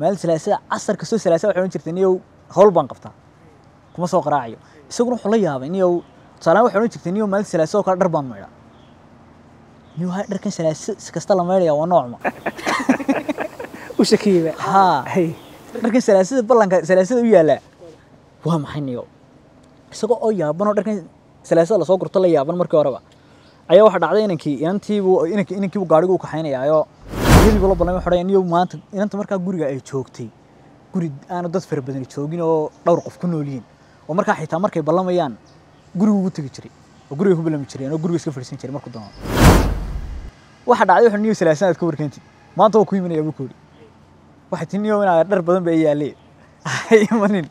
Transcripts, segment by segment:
maalin salaasada casar kastoo salaasada waxay odhan jirtay niyow hawl baan qabtaa. Kuma soo qaraacayo. Isaguna wuxuu la yaabay niyow tusaalahaan waxay odhan jirtay niyow maalin salaasada oo kale dhar baan maydha niyow ha dharkan salaasa si kasta la maydhaya waa noocma u shakiyeyba haa. Hay dharkan salaasada ballanka salaasada u yaallaa. Waa maxay niyow isagoo oo yaaban oo dharkan salaasada la soo gurto la yaaban markii horeba ayaa waxaa dhacday inankii inantiibuu inankii inankiibuu gaadhigu u kaxaynayaayoo iyadiibu la ballamay waxaa niyow maanta inanta markaa guriga ay joogtay guri aanu dad fara badani joogin oo dhowr qof ku nool yihiin oo markaa xitaa markay ballamayaan gurigu ugu tegi jiray oo guriga ku jireen oo guriga iska fadhiisan jiray markuu doono. Waxaa dhacday wuxuu niyow salaasan ka warkeentid maanta waa ku imanaya buu waxay tii niyow inaa dhar badan bay yaalee imanin.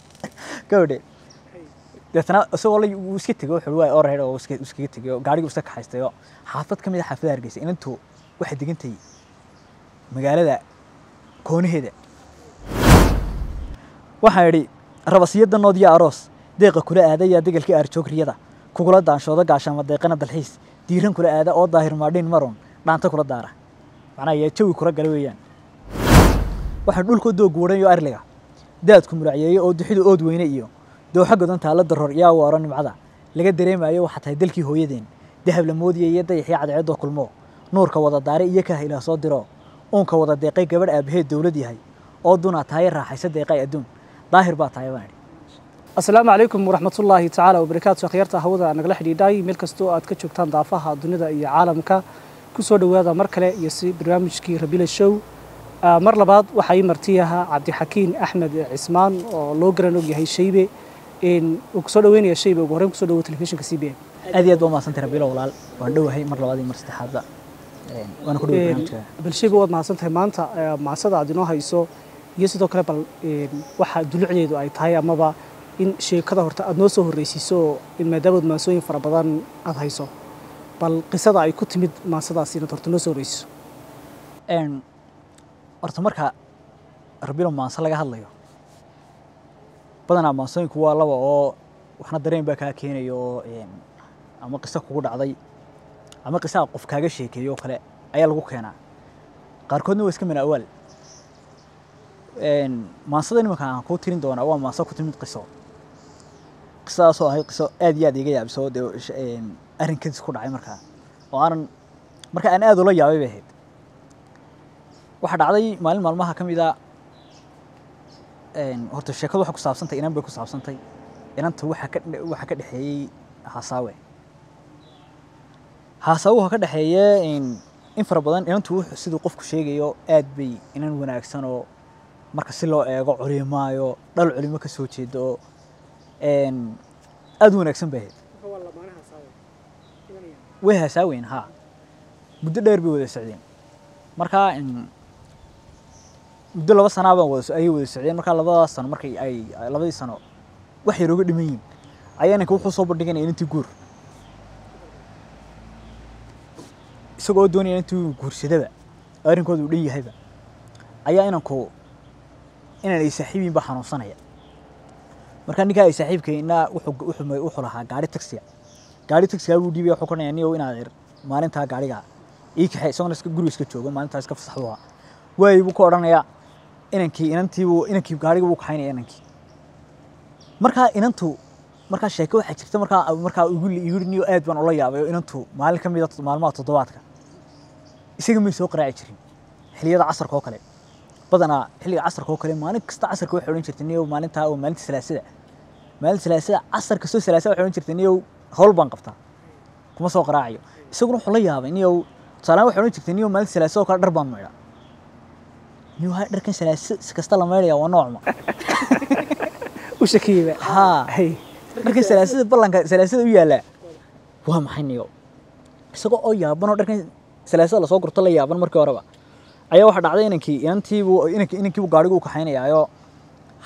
Gabadhe deetana isagoo la iska tegay wuxuu waa orayr oo iska iskaga tegay oo gaarigu iska kaxaystay oo xaafad ka mid ah xaafadaha hargeysa. Inantu waxay degan magaalada koonaheeda. Waxaan idhi rabasiyadanood iyo aroos deeqa kula aada yaa degalkii aarjoogriyada kugula daanshooda gaashaama deeqana dalxiis diiran kula aada oo daahir maadhin maron dhaanta kula daara. Macnaha yaa jawi kula gala weeyaan. Waxaan dhulkoo doog waran iyo arliga daadku muracyeeyo oo duxidu ood weyne iyo dooxa godan taalla daroor yaa waaro nimcada laga dareemayo waxaa tahay dalkii hooyadeen dahab la iyo dayaxii cadceeddoo kulmo nuurka wada daaray iyo kaah ilaah soo diro uunka wada deeqay gabadh aabaheed dowlad yahay oo dunaa tahay raaxaysa deeqay adduun. Daahir baa tahay baan idhi asalaamu calaykum waraxmatullaahi tacaala wabarakaatu akhyaarta hawada nagala xidhiidhay. Meel kastoo aad ka joogtaan daafaha dunida iyo caalamka ku soo dhowaada mar kale iyo si barnaamijkii rabila show. Ah, mar labaad waxaa ii martiyaha cabdixakiin axmed cismaan oo loo garan og yahay shaybe uu ku soo dhaweynaya shaybe ugu horreyn ku soo dhawo telefishinka c b n. Aad iyo aad baa umahadsantay rabiilo walaal waan dhowahay mar labaad iyo mar saddexaadba Shaybe waad mahadsan tahay maanta macsada aad inoo hayso iyo sidoo kale bal waxa dulucdeedu ay tahay amaba in sheekada horta aad noo soo horreysiiso in maadaamaad maansooyin fara badan aad hayso. Bal qisada ay ku timid maasadaasi inaad horta noo soo horreysiiso horta marka rabiilo maanse laga hadlayo badanaa maansooyinku waa laba oo waxna dareen baa kaa keenaya oo ama qiso kugu dhacday ama qisaa qof kaaga sheekeeyo oo kale ayaa lagu keenaa. Qaarkoodna waa iska mana awaal Een, maansada nimanka aan kuu tirin doonaa waa maanso ku timid qiso. Qisadaasoo ahayd qiso aad iyo aad iga yaabiso oo dee arrinkeedis ku dhacay markaa oo aanan marka aan aad ula yaabay bay ahayd. Waxaa dhacday maalin maalmaha ka mid a een, horta sheekadu waxay ku saabsantay inan bay ku saabsantay. Inanta waxa ka dhexeeyey haasaawe haasaawuha ka dhexeeye in in fara badan inantu wuxuu siduu qofku sheegayo aad bay inan wanaagsan oo marka si loo eego culimaayo dhal culimo ka soo jeedo oo aad u wanaagsan bay ahayd. Way haasaaweyn haa muddo dheer bay wada socdeen. Markaa muddo laba sanaa baan wada ayay wada socdeen. Markaa labadaas sano markay ay labadii sano wax yar ooga dhiman yihiin. Ayaa ninka wuxuu soo bandhiganaya inantii guur isagoo doonaya intuu guursadaba oo arrinkooda uu dhan yahayba ayaa inanku inan ay saaxiibiin baa xanuunsanaya. Markaa ninkaa ay saaxiibkayna wuxuu lahaa gaari taksiya gaari taksigaa buu dhiibaya wuxuu konaya niyow inaad ir maalintaa gaariga ii kaxay isagona iska guriga iska joogo maalintaa iska fasax buu buu ka odhanayaa inankii inantiibuu inankii gaariga buu kaxaynaya inankii markaa inantu markaa sheeko waxaa jirta markaa markaa igu igu niyo aad baan ula yaabay inantu maalin ka mid a maalmaha toddobaadka isaga may soo qaraaci jirin. Xilliyada casarka oo kale. Badanaa xilliga casarka oo kale maalin kasta casarka waxay odhan jirtay niyow maalintaa oo maalinta salaasada. Maalinta salaasada casar kastoo salaasada waxay odhan jirtay niyow hawl baan qabtaa. Kuma soo qaraacayo. Isaguna wuxuu la yaabay niyow tusaalahaan waxay odhan jirtay niyow maalinta salaasada oo kale dhar baan maydha niyow ha dharkan salaasada si kasta la maydhaya waa noocma u haa. Dharkan salaasada ballanka salaasada u yaallaa. Waa maxay niyo isagoo oo yaaban oo dharkan salaasada la soo gurto la yaaban markii horeba. Ayaa waxaa dhacday inankii inantiibuu inankii inankiibuu gaarigu u kaxaynayaayoo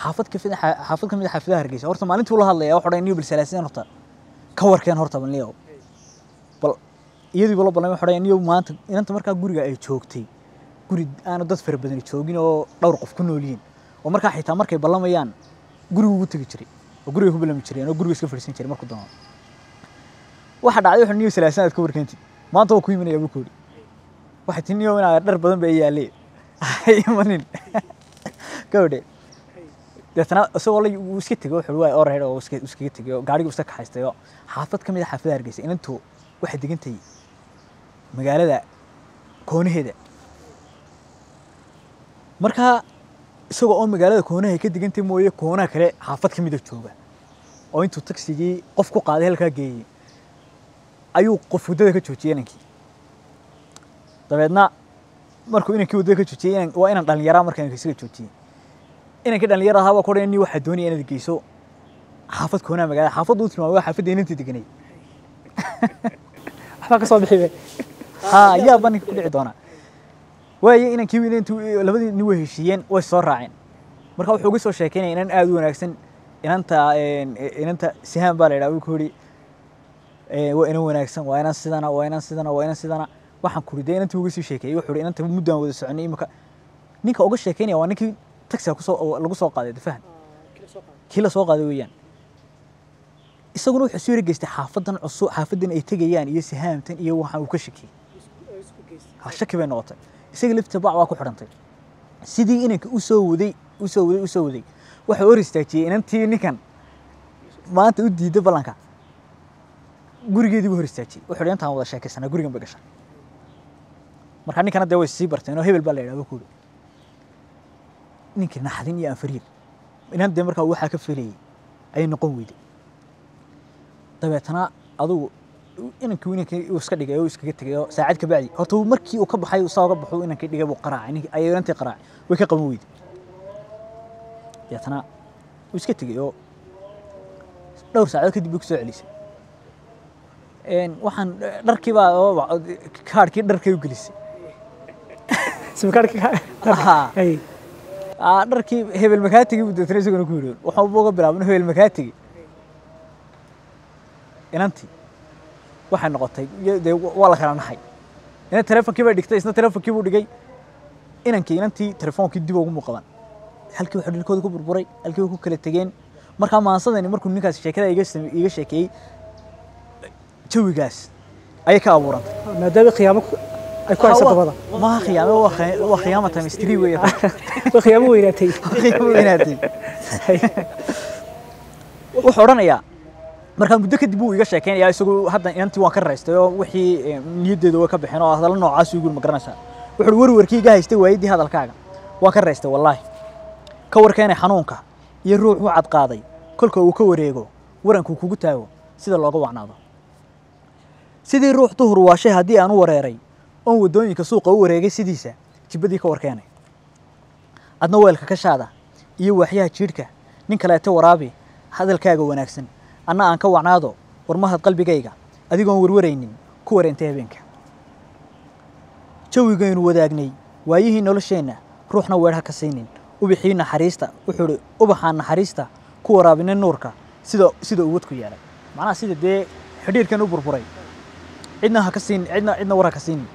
xaafad ka mid ah- xaafad ka mid ah xaafadaha hargeysa. Horta maalintii ula hadlaya wuxuu dhahay niyo bal salaasadan horta ka warkeen horta bal niyo bal iyadiibu la ballamay wuxuu dhahay niyo maanta inanta markaa guriga ay joogtay guri aanu dad fara badani joogin oo dhowr qof ku nool oo markaa xitaa markay ballamayaan gurigu ugu tegi jiray oo guriga ku ballami jireen oo guriga iska fadhiisan jiray markuu doono. Waxaa dhacday wuxuu niyo salaasan aad ka warkeentid. Maanta waa ku imanaya buu ku yidhi waxay tii niyo inaa dhar badan bay yaalee imanin iska tegay wuxuu waay orayr oo iska iskaga xaafad ka mid ah xaafadaha hargeysa inantu waxay degantahay magaalada koonaheeda. Markaa isagoo oo magaalada koonaha ka degantay mooye kale xaafad ka mida jooga. Oo intuu tagsigii qof ku qaaday halkaa geeyey ayuu qof waddada ka joojiyey inankii dabeedna markuu inankii waddada ka joojiyey waa inan dhallinyaraa markaa inanka isaga joojiyey. Inankii dhallinyar ahaa baa ku odhan ni waxaa doonaya inaad geyso xaafad koonaha magaalada xaafaddu u tilmaamay waa xaafadda inantii deganay. Waxbaa ka soo bixi be. Haa yaaba ninka ku dhici doonaa. Waaye inankii inantu labadii nin way heshiiyeen way soo raaceen. Marka wuxuu uga soo sheekeynaya inan aada u wanaagsan inanta inanta sihaan baa la yidhaha wuu ku yidhi waa inan wanaagsan waa inan sidana waa inan sidana waa inan sidana waxaan ku dee inantii uga sii sheekeeyey wuxuu yidhi inanta muddaan wada soconay imika ninka uga sheekeynaya waa ninkii taxiga ku soo lagu soo qaaday dafahan kii la soo qaaday weeyaan. Isaguna wuxuu soo geystay xaafadan cusub xaafadan ay tegayaan iyo sihaamtan iyo waxa uu ka shakiyey ha shaki bay noqotay. Isaga lafta bac waa ku xidhantay. Sidii inanka u soo waday u soo waday u soo waday. Waxa hor istaajiyey inantii ninkan maanta u diiday ballanka. Gurigeedii buu hor istaajiyey wuxuu yidhi intaan wada sheekaysanaa gurigan bay gashay marka ninkana dee way sii barteen oo hebel baa la yidhahdo kuuri ninkii naxdin iyo anfariir inan dee markaa waxaa ka felayey ayay noqon weyday dabeetana adugu inankii inankii uu iska dhigay oo iskaga tegay oo saacad ka bacdi. Horta markii uu ka baxay saa uga baxo inankii dhigay buu qaraacay. Ninkii ayay inantii qaraacay. Way ka qaban weyday dabeetana uu iska tegay oo dhowr saacadood kadib bay ku celisay. Waxaan dharkii baa kaadhkii dharkay u gelisay dharkii hebel makaa tegey buu deetana isaguna ku yidhi waxuu uga bilaabay hebel makaa tegey inantii waxay noqotay dee waa la kala naxay ina telefonkii bay dhigtay isna telefonkii buu dhigay. Inankii inantii telefoonkii dib ugu muuqadan halkii wuxuu dhilkooda ku burburay halkii way ku kala tegeen. Markaa maansadani markuu ninkaas sheekada iga iga sheekeeyey jawigaas ayay ka abuurantay. Maadaama khiyaamo ay ku hayso dabada maha khiyaame waa khiyaamo weynaatay khiyaamo weynaatay wuxuu odhanayaa markaa muddo kadib wuu iga sheekeynayaa isagoo hadda inantii waan ka raystay oo wixii niyaddeeda way ka baxeen oo hadallo noocaas igu ma garanaysaa. Wuxuu warwarkii iga haystay waayaddii hadalkaaga. Waan ka raystay wallaahi. Ka warkeenay xanuunka iyo ruux u cadqaaday kolka uu ka wareego warankuu kugu taago sida looga wacnaado sidii ruux duhur waashay haddii aan u wareeray oon waddooyinka suuqa u wareegay sidiisa jibbadii ka warkeenay. Adna weelka ka shaada iyo waaxyaha jiidhka nin kaleeto waraabi hadalkaaga wanaagsan. Anna aan ka wacnaado warmahad qalbigayga adigoon warwaraynin ku wareentay habeenka. Jawigaynu wadaagnay waayihii nolosheenna ruuxna weerha ka siinin ubixii naxariista wuxuu idhi ubaxaan naxariista ku waraabinin nuurka sida sida uu wadku yeelay. Macnaha sida dee xidhiirkan u burburay. Cidna ha ka siin cidna cidna war ha ka siinin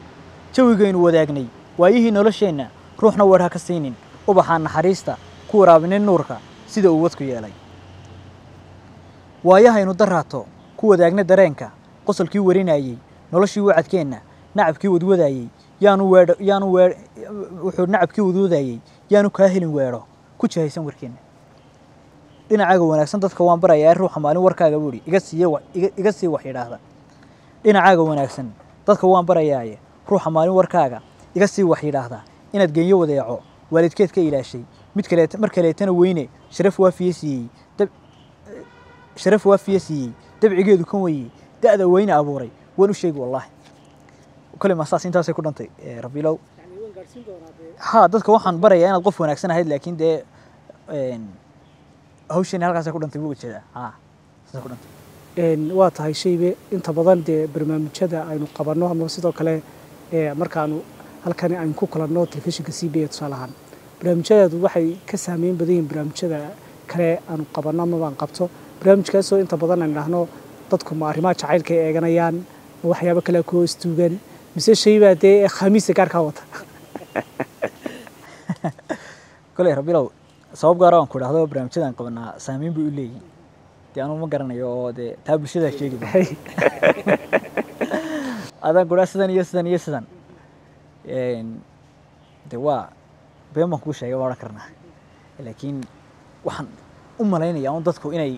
jawigaynu wadaagnay waayihii nolosheenna ruuxna weer ka siinin. Ubaxaan naxariista ku waraabinin nuurka sida uu wadku yeelay. Waayahaynu daraato ku wadaagna dareenka. Qosolkii warinayey noloshii wacadkeenna nacabkii wadwadayey yaanu weedho yaanu wee wuxuu nacabkii wadwadayey yaanu kaa helin weedho ku jihaysan warkeenna dhinacaaga wanaagsan dadka waan barayaa ruuxa maalin warkaaga buu idhi iga siiye iga sii wax yidhaahda. Dhinacaaga wanaagsan dadka waan barayaaye ruuxa maalin warkaaga iga sii wax yidhaahda inaad genyo wadeeco waalidkeed ka ilaashay mid kaleet mar kaleetana weyne sharaf waafiye siiyey dab sharaf waafiye siiyey dabcigeedu kan weyey da'da weyne abuuray waan u sheegi wallaahi. Kole ma saas intaasay ku dhantay rabiilow ha dadka waxaan barayaa inaad qof wanaagsan ahayd laakiin dee hawsheeni halkaasay ku dhantay buga jeedaa. Ha saasay ku dhantay. Waa tahay shaybe inta badan dee barnaamijyada aynu qabanno ama sidoo kale markaanu halkani aynu ku kulanno telefishinka c b a tusaale ahaan. Barnaamijyadeedu waxay ka saameyn badan yihiin barnaamijyada kale aanu qabanno ama baan qabto. Barnaamijkaasoo inta badan aynu dhahno dadku ma arrimaha jacaylka ay eeganayaan ma waxyaabo kale ku hoos tuugan mise shaybaa dee khamiisa gaarkaa wata? Koley rabilow sabab gaara aan ku idhahdo barnaamijyadaan qabanaa saameyn bay u leeyihiin dee anugu ma garanayo oo dee taa bulshadaa sheegi ba adaan kuraa sidan iyo sidan iyo sidan de waa been baan kuu sheegay waa odhan karnaa laakiin waxaan u malaynayaa un dadku inay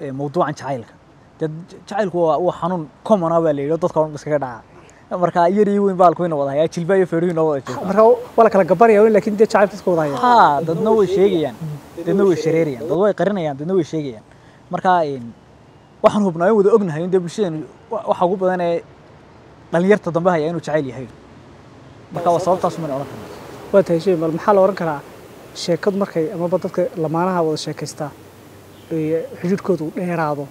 eh, mawduucan jacaylka dee jacaylku waa xanuun commona baa la yidhi dadka dhan iskaga dhaca marka yar iyo weyn baalku ina wada hayaa jilba iyo feeruhu inoo wada jooga marka waa la kala gabanaya laakiin dee jacayl dadka wada haya haa dadna way sheegayaan dadna way shareerayaan dad way qarinayaan dadna way sheegayaan marka waxaan hubnaa wada ognahay in dee bulshadeenu wa- waxa ugu badan ee dhalinyarta dambe haya inuu jacayl yahay. Marka waa sababtaas uman odhan karnaa waa tahay shay bal maxaa la oran karaa? Sheekadu markay amaba dadka lamaanaha wada sheekaystaa ee xidhiidhkoodu uu dheeraado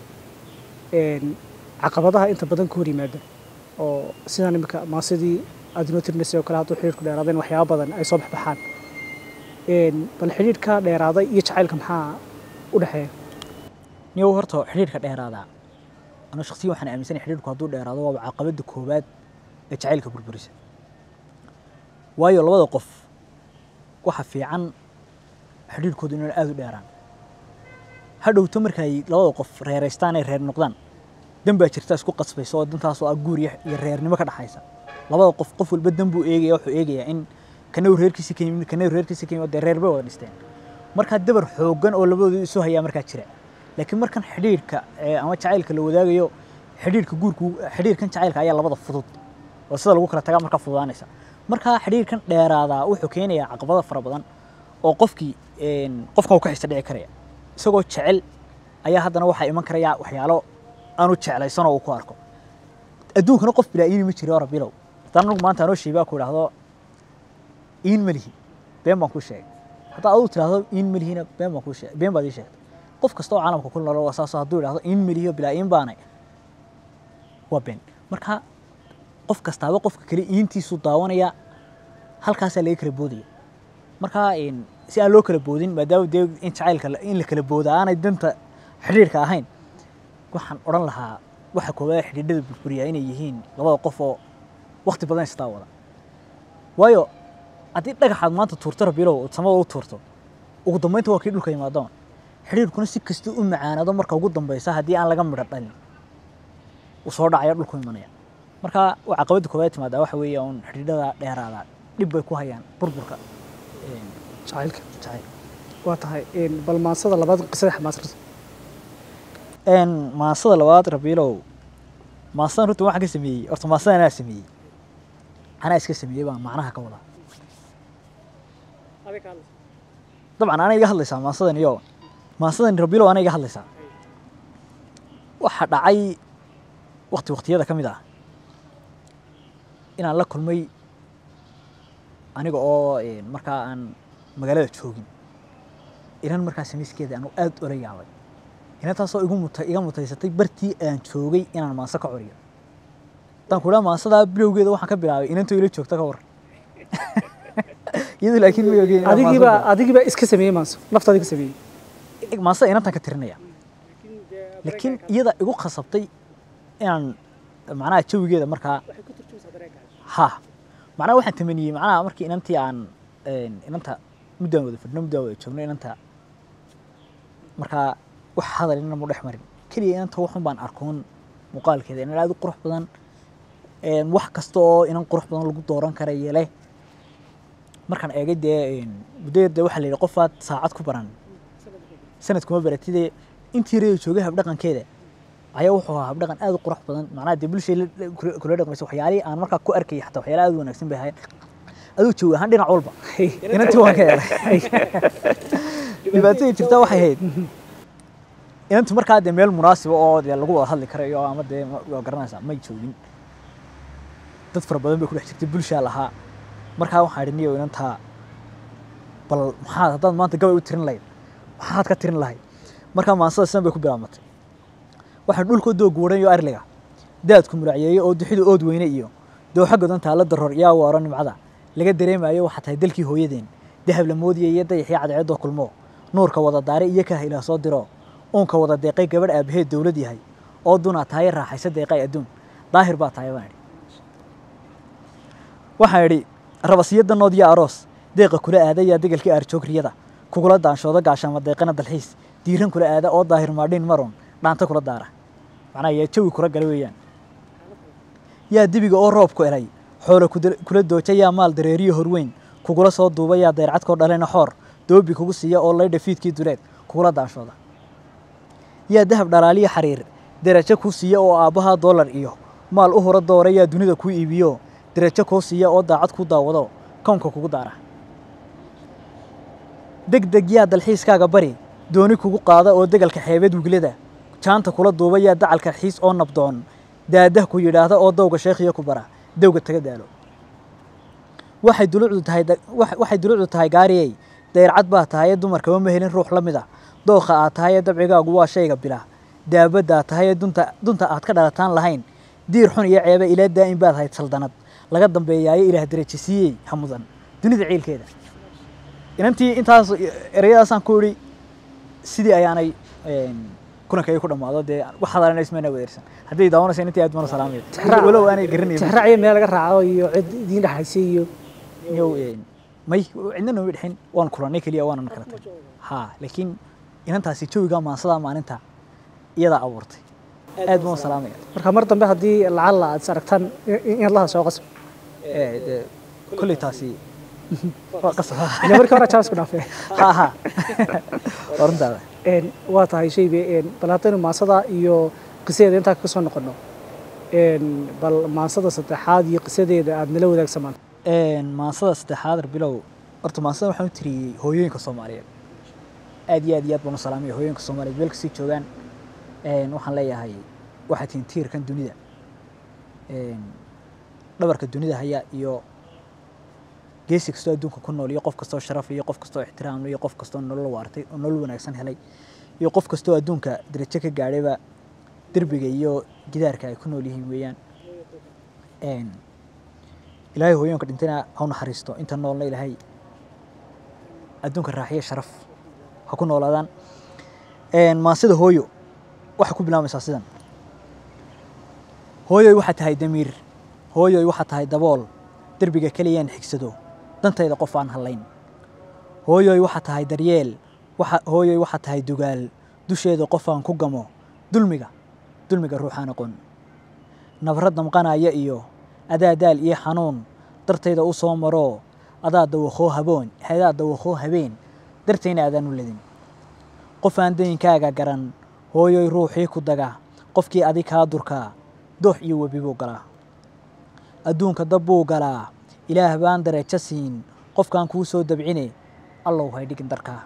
caqabadaha inta badan ka hor yimaada oo sidaan imika maasidii aad inoo tirinaysay oo kale hadduu xidhiidhku dheeraadeen waxyaaba badan ay soo baxbaxaan. Bal xidhiidhka dheeraaday iyo jacaylka maxaa u dhexeeya niyow horta xidhiidhka dheeraadaa anu shaksiyan waxaan aaminsanay xidhiidhku hadduu dheeraado waaba caqabada koowaad ee jacaylka burburisa waayo labada qof waxa fiican xidhiidhkoodu inaan aada u dheeraan. Hadhowto markay labada qof reeraystaan ay reer noqdaan. Dan baa jirta isku qasbaysa oo dantaasoo ah guur iyo reernimo ka dhaxaysa. Labada qof qof walba dan buu eegaya wuxuu eegayaa in kana uu reerkiisa ka yimid kana uu reerkiisa ka yimid dee reer bay wada dhisteen. Markaa dabar xooggan oo labadoodu isu hayaa markaa jira laakiin markan xidhiidhka ee ama jacaylka la wadaagayo xidhiidhka guurku xidhiidhkan jacaylka ayaa labada fudud oo sida lagu kala tagaa markaa fududaanaysa. Markaa xidhiidhkan dheeraadaa wuxuu keenayaa caqabada fara badan oo qofkii qofkan uu ka xisa dhici karaya. Isagoo jecel ayaa haddana waxaa iman karaya waxyaalo aanu jeclaysan uu ku arko. Adduunkana qof bilaa iini ma jiri ora bilow haddaan anugu maanta anoo sheebaa ku idhaahdo iin ma been baan kuu sheegay. Haddaa aduu tidhaahdo iin ma been baan kuu sheegay been baad ii sheegtay qof kasta oo caalamka ku nool saasoo hadduu ma lihi oo bilaa iin waa been marka qof kastaaba qofka kale iintiisu daawanaya halkaasaa laga kala boodaya. Marka een, si aan loo kala boodin maadaama dee in jacaylka in la kala booda aanay danta xidhiidhka ahayn waxaan odhan lahaa waxa koowaad xidhiidhada burburiyaa inay yihiin labada qof oo waqti badan istaa wada waayo haddii dhagaxaad maanta tuurto rabilow ood samada u tuurto ugu dambeynta waa kii dhulka yimaadaan xidhiidhkuna si kasta u macaanado marka ugu dambeysa haddii aan laga midho dhalin uu soo dhacaya dhulku imanaya. Marka caqabadda koowaad timaadaa waxa weeye un xidhiidhada dheeraada dhib bay ku hayaan burburka jacaylka? jacayl. Waa tahay bal maansada labaad qisada een maasada labaad rabiilow maasadan runta waxaan ka sameeyey horta maasadan anaa sameeyey. Anaa iska sameeyey baan macnaha ka wadaa dabcan ana iga hadlaysaa maasadan iyo maasadan rabiilow ana iga hadlaysaa waxaa dhacay wakti waktiyada ka mid ah. Inaan la kulmay aniga oo een, markaa aan magaalada joogin. Inan markaa samiiskeeda anu aad ola yaabay. Inantaasoo iga mutaysatay bartii aan joogay inaan maanso ka coriyo. Haddaan ku dhaha maansadaa bilowgeeda waxaan ka bilaabay inantoo ila joogta ka war. Iyadu laakiin ma adigiiba iska sameeyey maanso naftaada ka sameeyey maansada inantan ka tirinaya. Laakiin iyada igu khasabtay inaan macnaha jawigeeda markaa ha. Macnaha waxaan tamaniyey macnaha markii inantii aan inanta muddaan wada fadhino muddaan wada joogno inanta markaa wax hadal inana mu dhex marin. Keliya inanta waxun baan arkoon muuqaalkeeda inan aad u qurux badan wax kasta oo inan qurux badan lagu dooran karayo leh markaan eegay dee muddo yar dee waxaa la yidhi qofaad saacad ku baran sanad kuma baratide intii reer joogay habdhaqankeeda. Ayaa wuxuu ahaa habdhaqan aad u qurux badan macnaha dee bulshay la- la- kula dhaqmaysa waxyaalihii aan markaa ku arkayay xataa waxyaala aad u wanaagsan bay ahayd aduu joogi ahaan dhinac walba. Inantii waan ka helay dhibaatadii jirta waxay ahayd. inantu markaa dee meel munaasiba oo dee lagu wada hadli karayo ama dee waa garanaysaa may joogin. Dad fara badan bay ku dhex jirtay bulshaa lahaa. Markaa waxaan idhi niyo inantaa bal maxaad haddaad maanta gabay u tirin lahayd maxaad ka tirin lahayd markaa maansada sidan ku bilaabatay waxaan dhulka doo guuran iyo arliga. Daadku muracyeeye oo duxidu ood weyne iyo dooxa godan taalla daroor yaa waaro nimcada. Laga dareemayo waxaa tahay dalkii hooyadeen. Dahab la moodiyay iyo dayaxii cadceedoo kulmo. Nuurka wada daare iyo kaah ilaah soo diro. Uunka wada deeqay gabadh aabaheed dowlad yahay. Oo dunaa tahay raaxaysa deeqay adduun. Daahir baa tahay baan idhi. Waxaan idhi rabasiyada nood iyo aroos. Deeqa kula aada yaa degalkii aarjoogriyada kugula daanshooda gaashaama deeqana dalxiis. Diiran kula aada oo daahir maadhin maron dhaanta kula daara. Macnaha yaa jawi kula gala weeyaan. Yaa dibiga oo roobku elay. Xoolo kula dooja yaa maal dareeriyo horweyn kugula soo duubayaa dayrcadkoo dhalena xoor. Doobi kugu siiya oo laydha fiidkii duleed kugula daanshooda yaa dahab dhalaaliya xariir. Derajo kuu siiya oo aabbahaa doolar iyo. Maal u hura doora yaa dunida kuu iibiyo. Derajo kuu siiya oo daacad kuu daawado. Kownka kugu daara deg deg yaa dalxiiskaaga bari dooni kugu qaada oo degalka xeebeed wiglada jaanta kula duuba yaa dacalka xiis oo nabdoon daadah ku yidhaahda oo dowga sheekhiya ku bara dowga taga daalo. Waxay dulucdu tahay gaariyey dayrcad baa tahay ee dumarkaba ma helin ruux la mid ah dookha aad tahay ee dabcigaagu waa shayga bila tahay ee dunta aad ka dhalataan lahayn diir xun iyo ceebe ilaa daa'im baad hayd saldanad laga dambeeyaayo ilaah derajo siiyey ha mudan dunida ciilkeeda inantii intaas ereyadaasaan ku idhi sidii ayaanay kulanka ay ku dhammaado dee wax hadalana ismayna wadeersan hadday daawanaysa inantii aad bana salaamaya walow aanay garanayn. Tixraaciyo meel laga raaco iyo cid idiin dhexaysay iyo iyo may cidna nooma dhexin waan kulannay keliya waanan kala tagay ha laakiin inantaasi jawiga maansadaa maalinta iyadaa abuurtay. Aad baan salaamaya marka mar dambe haddii lacalla aad is aragtaan inaad laha soo qasbo. Kolley taasi markii hore jaas ku dhaafee ha ha. Waa runtaada een waa tahay shaybe een bal haddaynu maansada iyo qisadeeda intaa ka soo noqono. Een bal maansada saddexaad iyo qisadeeda aad nala wadaagsamaan. Maansada saddexaad bilow horta maansada waxaan u tiriyey hooyooyinka soomaaliyeed. Aad iyo aad iyo aad baan u salaamaya hooyooyinka soomaaliyeed. Meel ka sii joogaan waxaan leeyahay waxaa tihiin tiirkan dunida dhabarka dunida haya iyo geesi kastoo adduunka ku nool iyo qof kastoo sharaf iyo qof kastoo ixtiraam iyo qof kastoo nolol waartay oo nolol wanaagsan helay iyo qof kastoo adduunka derajo ka gaadhayba derbiga iyo gidaarka ay ku nool yihiin weeyaan. Ilaahay hooyooyinka dhintayna ha u naxariisto. Inta noolna ilaahay adduunka raaxiyo sharaf ha ku noolaadaan. Maansida hooyo waxay ku bilaabaysaa sidan. Hooyoy waxaa tahay damiir. Hooyoy waxaa tahay dabool. Derbiga keliyaan xigsado dantayda qof aan hallayn. Hooyoy waxaa tahay daryeel hooyoy waxaa tahay dugaal. Dusheeda qof aan ku gamo dulmiga dulmiga ruuxaan aqoon. Nabra damqanaya iyo adaa daal iyo xanuun dartayda u soo maroo adaa dawakoo haboon adaa dawakoo habeen dartayna aadaan u ledin. Qof aan dayinkaaga garan hooyoy ruuxii ku daga qofkii adi kaa durkaa doox iyo webi buu galaa. Adduunka dab buu galaa ilaah baan darajo siin qofkaan kuu soo dabcine allow hay dhigin darkaa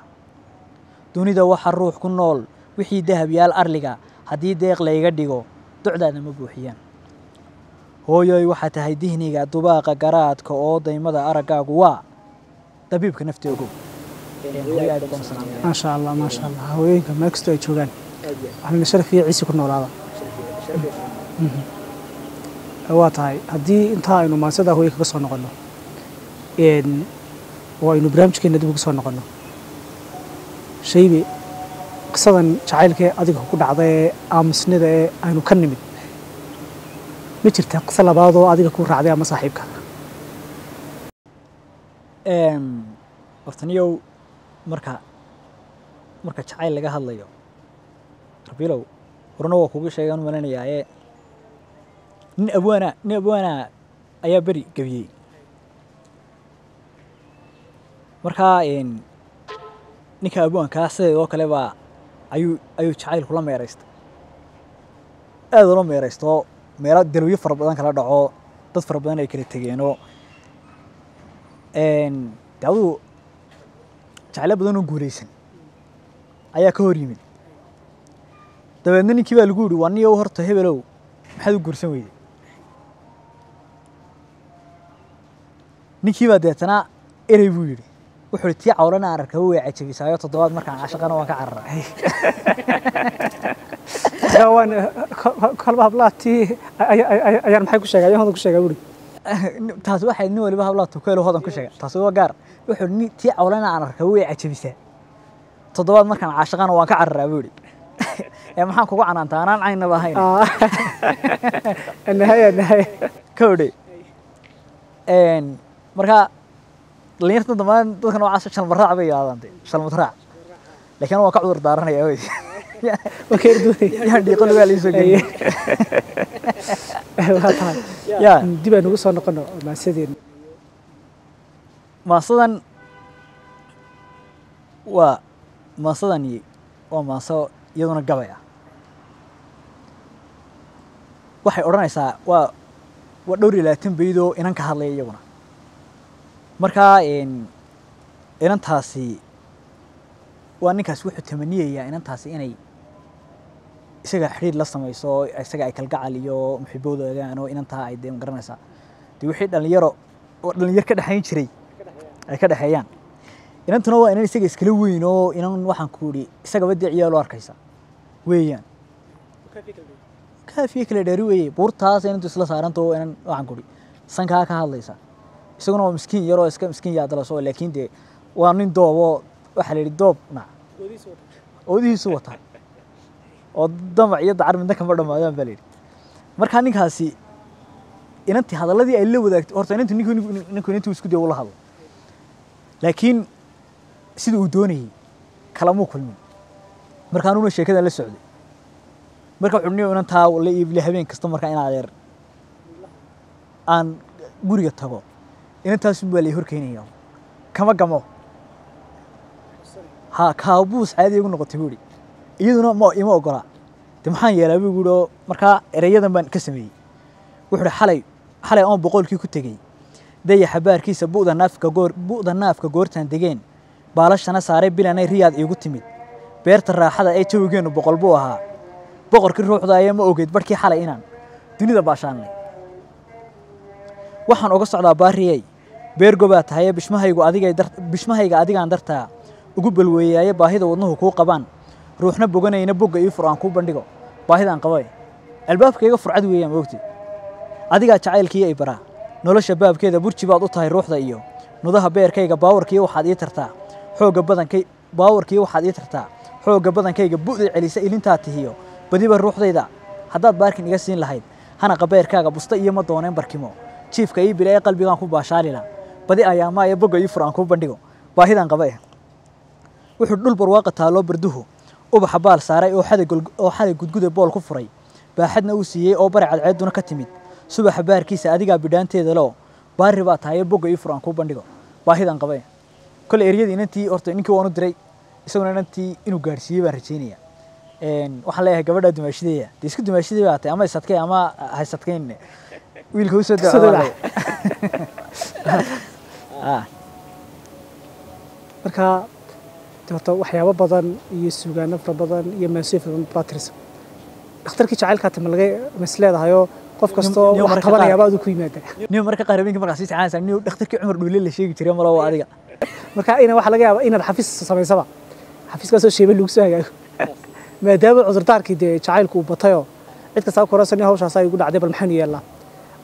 dunida waxa ruux ku nool wixii dahab yaal arliga haddii deeq layga dhigo docdaada ma buuxiyaan hooyoy waxaa tahay dihniga dubaaqa garaadka oo daymada araggaagu waa dabiibka nafteogow maasha allah maasha allah haweenka meel kastoo ay joogaan waxayna sharaf iyo ciisi ku noolaada waa tahay. Haddii intaa aynu maansada hooye kaga soo noqonno oo aynu barnaamijkeena dib uga soo noqonno shaybe qisadan jacaylkee adiga ku dhacda ee aamusnida ee aynu ka nimid ma jirtaa qiso labaadoo adiga ku raacday ama saaxiibka? Hortaniyow marka marka jacayl laga hadlayo rabiilow horena waa kugu sheegaan malanayaaye nin abwaana nin abwaana ayaa beri gebiyey markaa ninka abwaankaa sideedoo kale baa ayuu ayuu jacaylku la meeraystay aad ula meeraysto meelo dalwiyo fara badan kala dhaco dad fara badan ay kala tegeenoo de jacaylo badan oo guulaysan ayaa ka hor yimid. Dabeedna ninkii baa lagu yihi waa niyow horta hebelow maxaad u guursan weyday ninkii baa deetana erey buu yidhi. Wuxuu tii cawlana aan arkaba way cajabisaayo toddobaad markaan cashaqana waan ka cararay kolba hablaati ayaan maxay ku sheegay? Ayaan hodan ku sheegay buri taas waxay nin waliba hablaa tukeelo hodan ku sheega taasi waa gaar. Wuxuu ni tii cawlana aan arkaba way cajabisaa toddobaad markaan cashaqana waan ka cararaa buu yidhi. Ee maxaan kugu canaantaa anaan caynaba ahayn nahaya nahaya kawdhe markaa dhalinyarta dambaan dadka noocaas shalmaraac bay yidhahdaan de shalmadraac laakiin waan ka cudur daaranaya wey ya dib aynu ugu soo noqono maasadeena maasadan waa maasadani waa maaso iyaduna gabay ah. Waxay odhanaysaa waa waa dhowr iyo labaatan baydoo inan ka hadlaya iyaguna markaa inantaasi waa ninkaas wuxuu tamaniyayaa inantaasi inay isaga xidhiir la samayso isaga ay kalgacal iyo muxibooda egaan inantaa ay dee ma garanaysaa dee wixii dhalinyaro oo dhalinyar ka dhexayn jiray ay ka dhexeeyaan inantuna waa inan isaga iskala weyn inan waxaan ku idhi isagaba dee ciyaal arkaysa weeyaan. Kaafiye kala dheeri weeye buurtaas inantu isla saaranta inan waxaan ku idhi sankaa ka hadlaysa isaguna waa miskiin yaroo iska miskiin yaadalasoo laakiin dee waa nin dooboo waxaa la yidhi doob na oodihiisu wataa oo damac iyo dacar midna kama dhammaadaan baa la yidhi. Markaa ninkaasi inantii hadalladii ay la wadaagtay horta inantu ninku inantuu isku daya ula hadlo. Laakiin sida uu doonayey kalamuu kulmin. Marka anuguna sheekadan la socday. Marka wuxuu niyo inantaa la iibli habeen kasta markaa in adeer aan guriga tago inantaasun baa lay horkeynaya kama gamo. Ha kaabuus caadi igu noqotay buu ihi iyaduna ma ima ogola de maxaan yeelaa buu ihi oo markaa ereyadan baan ka sameeyey wuxuu ihi xalay xalay oon boqolkii ku tegey dayaxa baarkiisa bu'da naafka goor bu'da naafka goortaan degeen baalashana saaray bilanay riyaad iigu timid. Beerta raaxada ee jawigeennu boqol buu ahaa boqorkii ruuxda ayaa ma ogeyd barhkii xalay inaan dunida baashaanay waxaan uga socdaa baariyey tahaye bishmahaygu adigay dar bishmahayga adigaan dartaa. Ugu balweeyaaye baahida wadnuhu kuu qabaan. Ruuxna boganayna bogga ii fur aan kuu bandhigo. Baahidaan qabae albaabkayga furcad weeyaan moogti adigaa jacaylkii ay baraa. Nolosha baabkeeda burji baad u tahay ruuxda iyo nudaha beerkayga baawarkii waxaad ii tartaa. Xoogga badankay baawarkii waxaad ii tartaa. Xoogga badankayga bu'da celisa ilintaa tihiyo. Badiba ruuxdayda haddaad baarkin iga siin lahayd hanaqa beerkaaga busta iyo ma dooneen barkimo jiifka ii bila ee qalbigaan ku baashaalila badi ayaamaa ee bogga ii fur aan kuu bandhigo. Baahidaan qaba eh. Wuxuu dhul barwaaqa taaloo barduhu ubaxa baal saaray oo xaday gudguda bool ku furay. Baaxadna uu siiyey oo bari cadceeduna ka timid. Subaxa baarkiisa adigaa bidhaanteeda baari baa tahay ee bogga ii fur aan bandhigo. Baahidaan qaba eh. Kole eryadii inantii horta ninkii waan u diray isaguna inantii inuu gaadhsiiyey baan rajeynaya waxaan leeyahay gabadha dumaashideeya. Dee iska dumaashidey baa tahay ama isadkay ama haysadkayn wiilka usoo Soo daawac. ah marka de horta waxyaabo badan iyo suugaano fara badan iyo maansiyo fara badan baa tirsan dhakhtarkii jacaylkaa tama laga mas leedahayoo qof kastoo nin wax marka qabanayaaba qaar- aduu ku yimaada nin marka qaar habeenkii markaa sii saxanaysa nin dhakhtarkii cumar dhuule la sheegi jiray malo waa adiga marka ina waxaa laga yaabaa inaad xafiis samaysaba xafiiskaasoo sheebe lagu soo hagaago maadaama cudurdaarkii dee jacaylku uu batayoo cid kastaa ku horansan hawshaasaa igu dhacday bal maxaanu yeellaa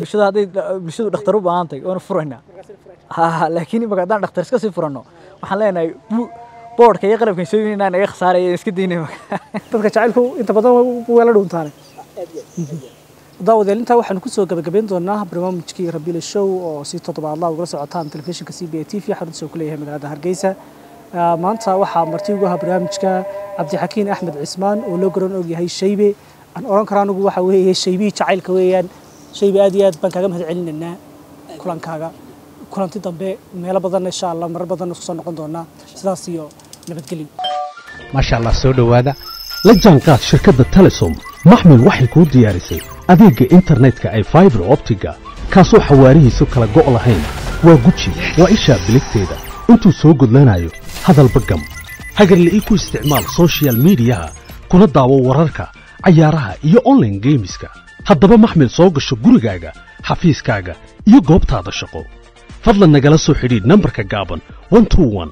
bulshada hadday bulshadu dhakhtar u baahan tahay waanu furaynaa ha laakiin imaka haddaan dhakhtar iska sii furanno waxaan leenahay boodhka iyo qalabkan soo yimid inaan naga khasaaraya iska daynay dadka jacaylku inta badan waa la dhuuntaane daawadeel intaa waxaanu ku soo gabagabayn doonaa barnaamijkii rabiile show oo si toddobaadla ugala socotaan telefishinka c b a t v xaruntiisa uu ku leeyahay magaalada hargeysa maanta waxaa marti ugu ahaa barnaamijka cabdixakiin axmed cismaan oo loo garan og yahay shaybe aan oran karo anigu waxa weeye shaybihii jacaylka weeyaan shaybe aad iyo aad baan kaaga mahad celinaynaa kulankaaga kulanti dambe meelo badan insha allah marar badan isku soo noqon doonaa sidaas iyo nabadgelyo maasha allah soo dhowaada la jaanqaad shirkadda telesom maxmil waxay kuu diyaarisay adeegga internetka ee faibar optiga kaasoo xawaarihiisu kala go' lahayn waa guji waa ishaa biligteeda intuu soo gudlanayo hadalba gam hagarli'ii ku isticmaal soshiyal miidiyaha kuna daawo wararka cayaaraha iyo online geemiska haddaba maxmil soo gasho gurigaaga xafiiskaaga iyo goobtaada shaqo. Fadlan nagala soo xidhiidh nambarka gaaban 121